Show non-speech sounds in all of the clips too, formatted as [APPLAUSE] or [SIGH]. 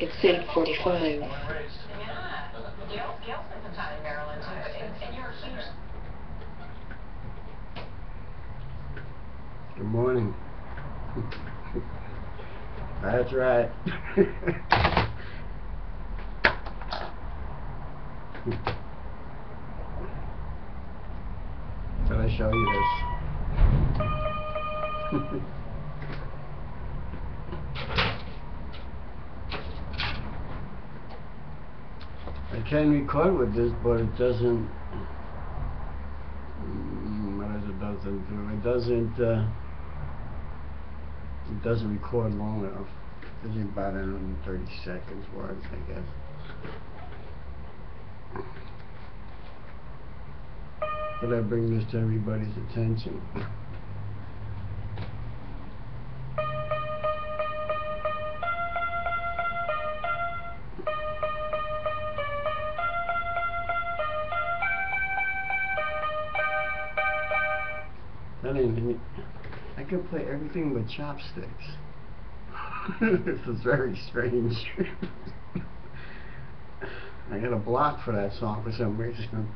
It's 745. Yeah. Gail, Gail spent some time in Maryland too, and, and you're a huge Good morning. That's right. Did I show you this? [LAUGHS] I can record with this, but it doesn't. Mm, What it doesn't do? It doesn't. Uh, it doesn't record long enough. It's about 130 seconds worth, I guess. But I bring this to everybody's attention. Can play everything with chopsticks. [LAUGHS] this is very strange. [LAUGHS] I got a block for that song for some reason.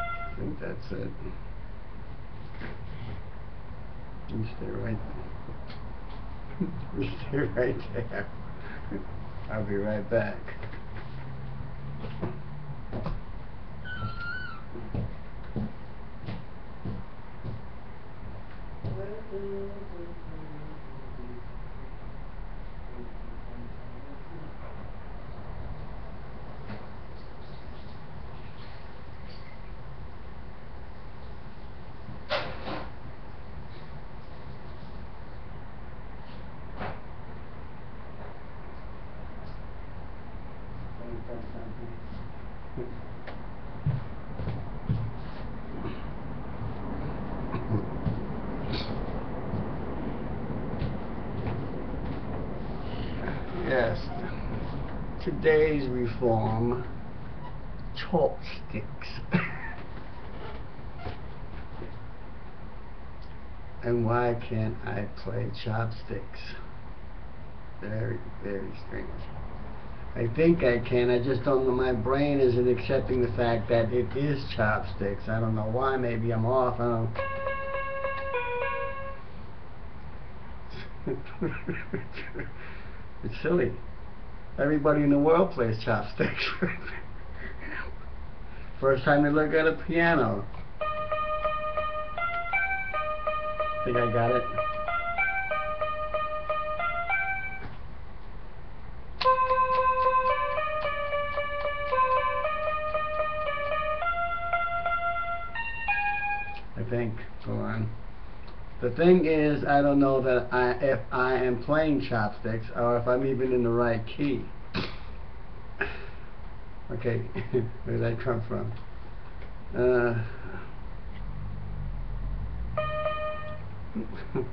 I think that's it. You stay right [LAUGHS] You stay right there. I'll be right back. Today's reform chopsticks. and why can't I play chopsticks? Very, very strange. I think I can, I just don't know, my brain isn't accepting the fact that it is chopsticks. I don't know why, maybe I'm off, I don't [LAUGHS] It's silly. Everybody in the world plays chopsticks. [LAUGHS] First time they look at a piano. Think I got it? I think. Go on. The thing is, I don't know that I if I am playing chopsticks or if I'm even in the right key. Okay, [LAUGHS] where did that come from? Uh, [LAUGHS]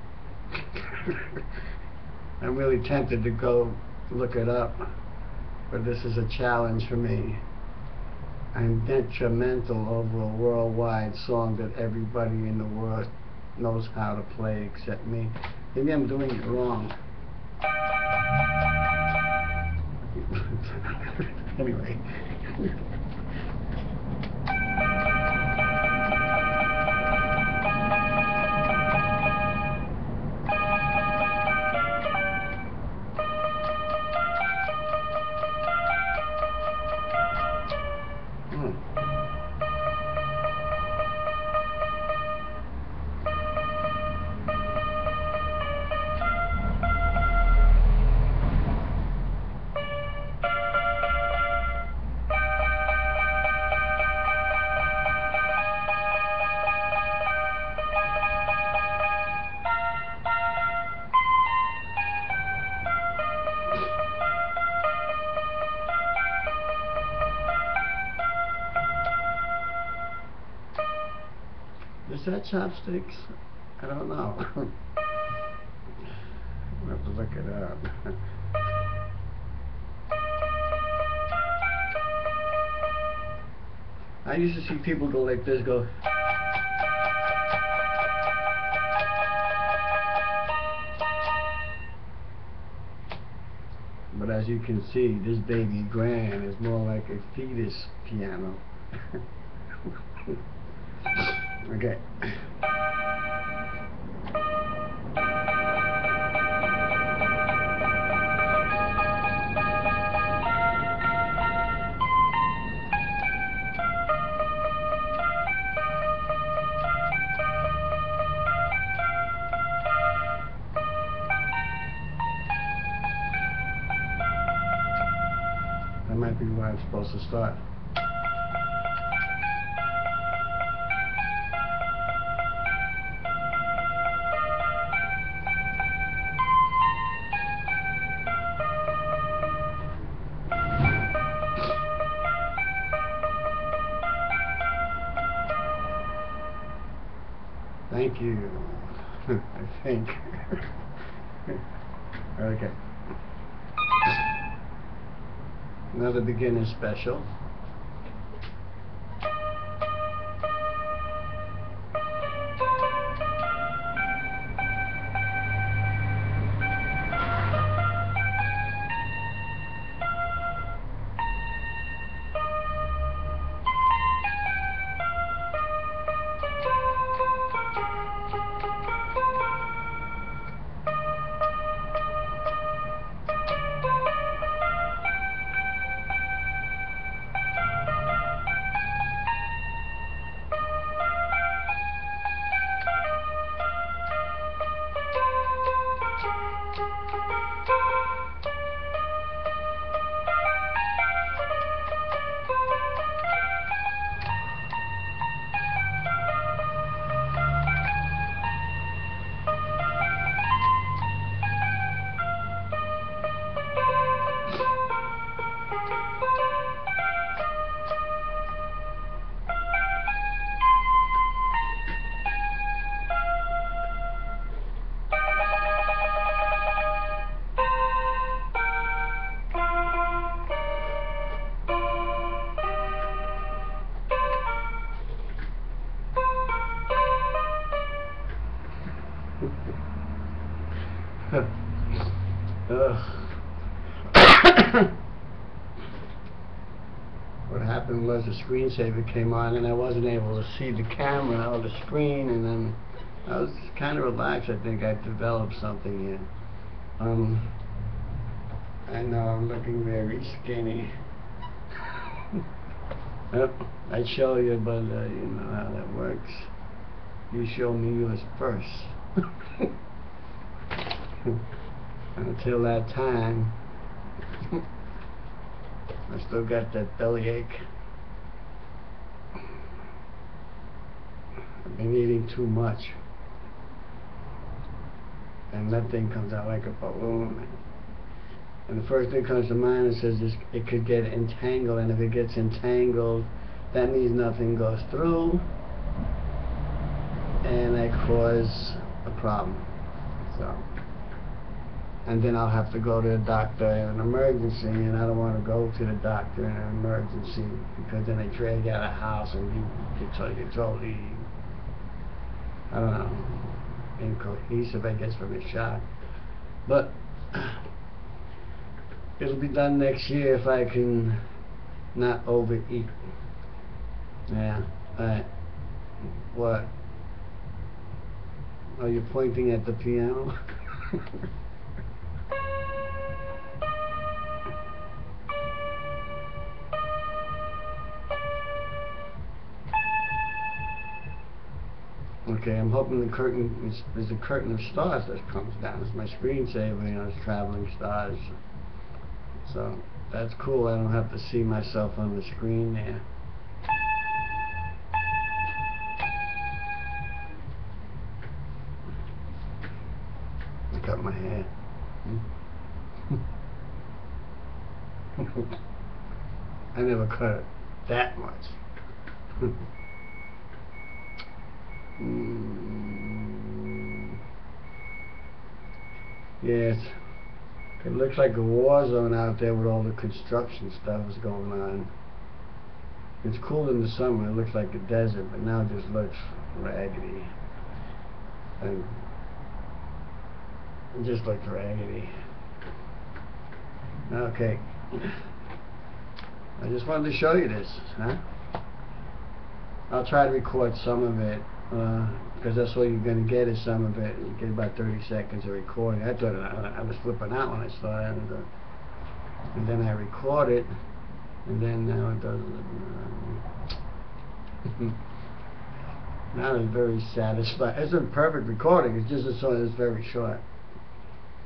I'm really tempted to go look it up, but this is a challenge for me. I'm detrimental over a worldwide song that everybody in the world knows how to play except me. Maybe I'm doing it wrong. [LAUGHS] anyway. Is that chopsticks? I don't know. [LAUGHS] I'll have to look it up. [LAUGHS] I used to see people go like this, go. But as you can see, this baby grand is more like a fetus piano. [LAUGHS] okay. That might be where I'm supposed to start. Thank you. [LAUGHS] I think. [LAUGHS] okay. Another beginner special. Screensaver came on and I wasn't able to see the camera or the screen and then I was kind of relaxed. I think I developed something here. Um, I know I'm looking very skinny. [LAUGHS] I'd show you, but uh, you know how that works. You show me yours first. [LAUGHS] Until that time, [LAUGHS] I still got that bellyache. I've been eating too much. And that thing comes out like a balloon. And the first thing comes to mind is says this, it could get entangled, and if it gets entangled, that means nothing goes through, and that cause a problem. So, and then I'll have to go to the doctor in an emergency, and I don't want to go to the doctor in an emergency because then they drag you out of the house and you get so you totally, Uh, I don't know, incohesive, I guess, from the shot. But [CLEARS THROAT] it'll be done next year if I can not overeat. Yeah. Alright. What? Are you pointing at the piano? [LAUGHS] Okay, I'm hoping the curtain is there's a curtain of stars that comes down. It's my screensaver, you know, it's traveling stars. So that's cool. I don't have to see myself on the screen there. I cut my hair. Hmm. [LAUGHS] I never cut it that much. [LAUGHS] Mm. Yes. It looks like a war zone out there with all the construction stuff that's going on. It's cool in the summer, it looks like a desert, but now it just looks raggedy. And it just looks raggedy. Okay. I just wanted to show you this, huh? I'll try to record some of it, uh, because that's all you're gonna get is some of it. You get about 30 seconds of recording. I thought I, I was flipping out when I started, and, uh, and then I record it, and then now it doesn't. Uh, [LAUGHS] now it's very satisfying. It's a perfect recording. It's just a song that's very short.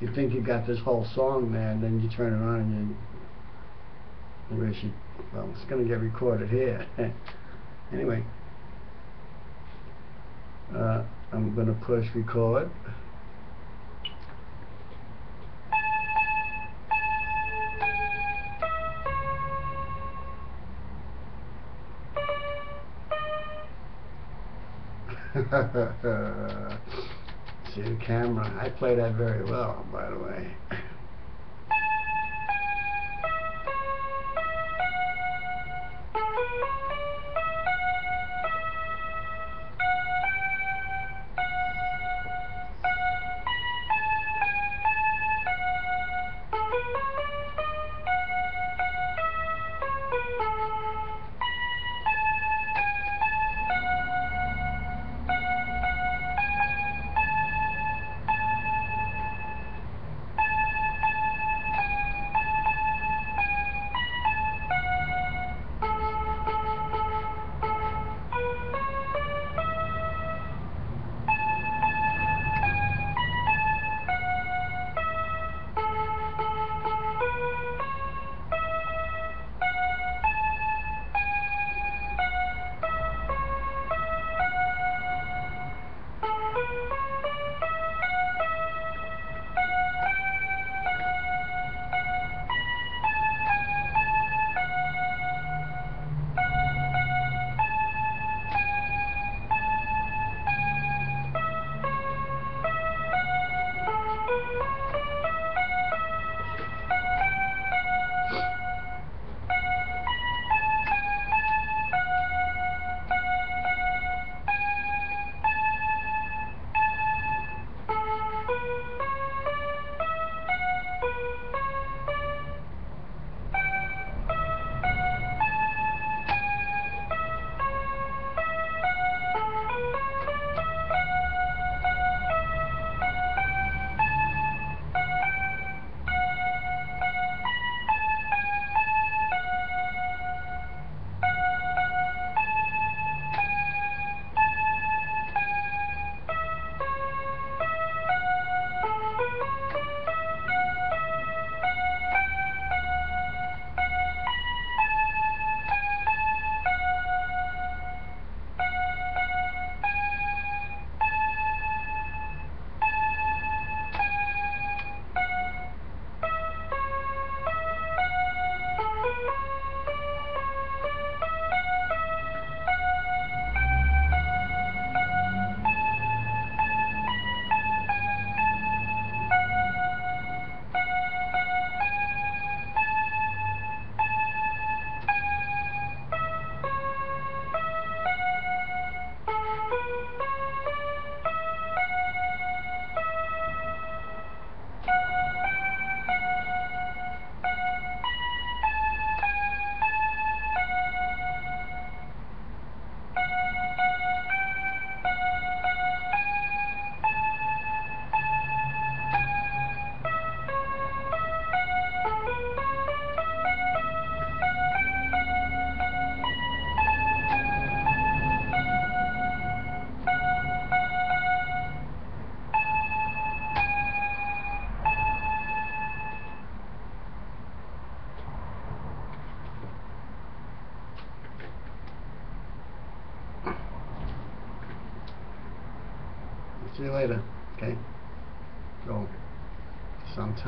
You think you got this whole song there, and then you turn it on and you you wish you, well, it's going to get recorded here. [LAUGHS] anyway, uh, I'm going to push record. [LAUGHS] See the camera. I play that very well, by the way.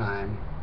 Sometime.